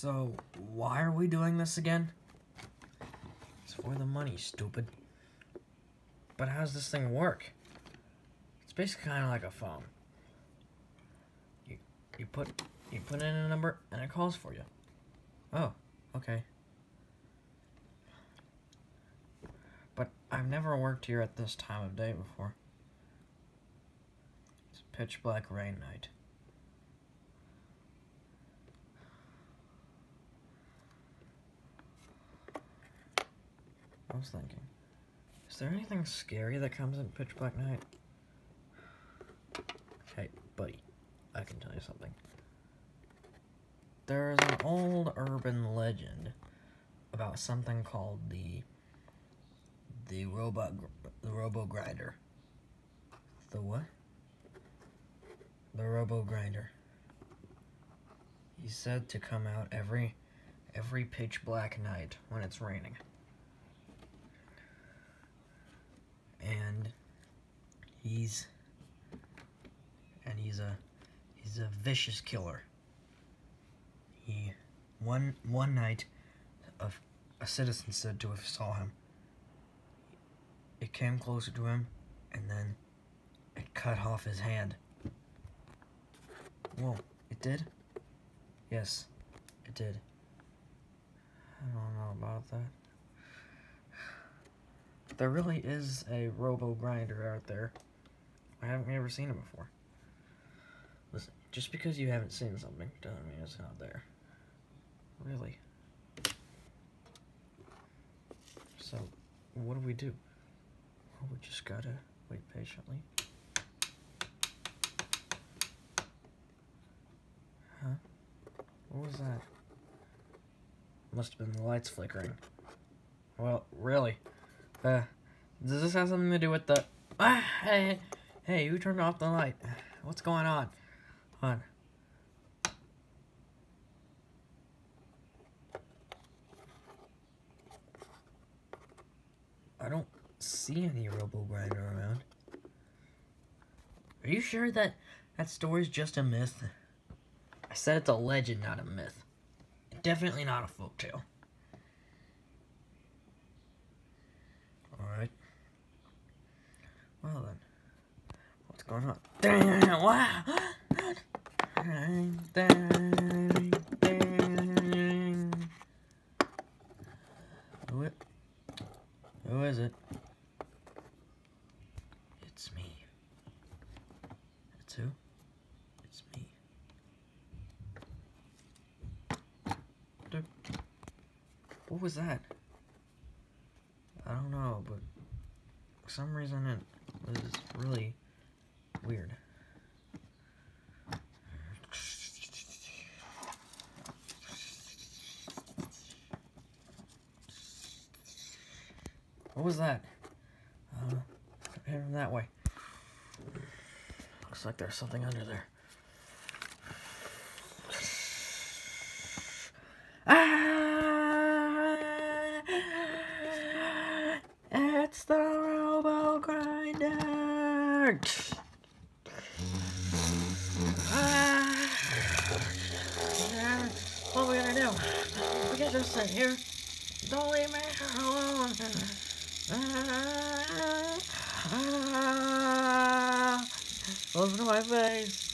So, why are we doing this again? It's for the money, stupid. But how does this thing work? It's basically kind of like a phone. You you put you put in a number and it calls for you. Oh, okay. But I've never worked here at this time of day before. It's pitch black rain night. Was thinking, is there anything scary that comes in pitch black night? Hey, buddy, I can tell you something. There is an old urban legend about something called the the robot the robo grinder. The what? The robo grinder. He's said to come out every every pitch black night when it's raining. And he's and he's a he's a vicious killer. He one one night a, a citizen said to have saw him. It came closer to him and then it cut off his hand. Whoa, it did? Yes, it did. I don't know about that. There really is a robo grinder out there. I haven't ever seen it before. Listen, just because you haven't seen something doesn't mean it's not there. Really. So, what do we do? Well, we just gotta wait patiently. Huh? What was that? Must have been the lights flickering. Well, really. Uh, does this have something to do with the... Ah, hey, who turned off the light? What's going on? On. I don't see any Robo Grinder around. Are you sure that that story's just a myth? I said it's a legend, not a myth. Definitely not a folk tale. Alright. Well then. Going on? Dang, wow! Who? Who is it? It's me. It's who? It's me. What was that? I don't know, but for some reason it was really weird. What was that? Uh, that way. Looks like there's something under there. Ah! It's the Robo Grinder. Ah! What are we gonna do? Can't just sit here. Don't leave me alone. Ah! Ah! Over my face.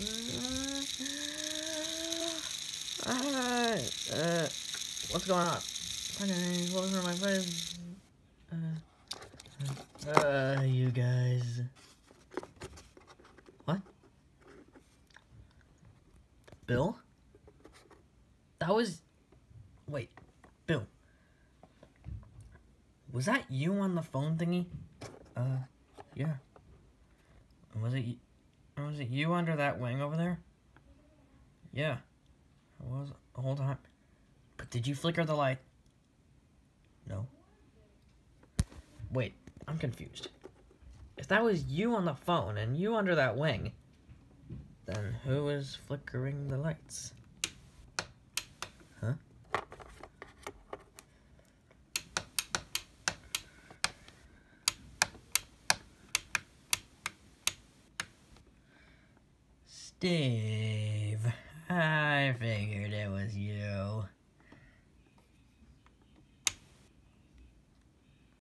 Ah! Uh, what's going on? Okay, over my face. Uh, uh, you guys. What? Bill? That was. Wait, Bill. Was that you on the phone thingy? Uh, yeah. Was it? Was it you under that wing over there? Yeah. It was the whole time. But did you flicker the light? No. Wait, I'm confused. If that was you on the phone and you under that wing, then who is flickering the lights? Huh? Steve, I figured it was you.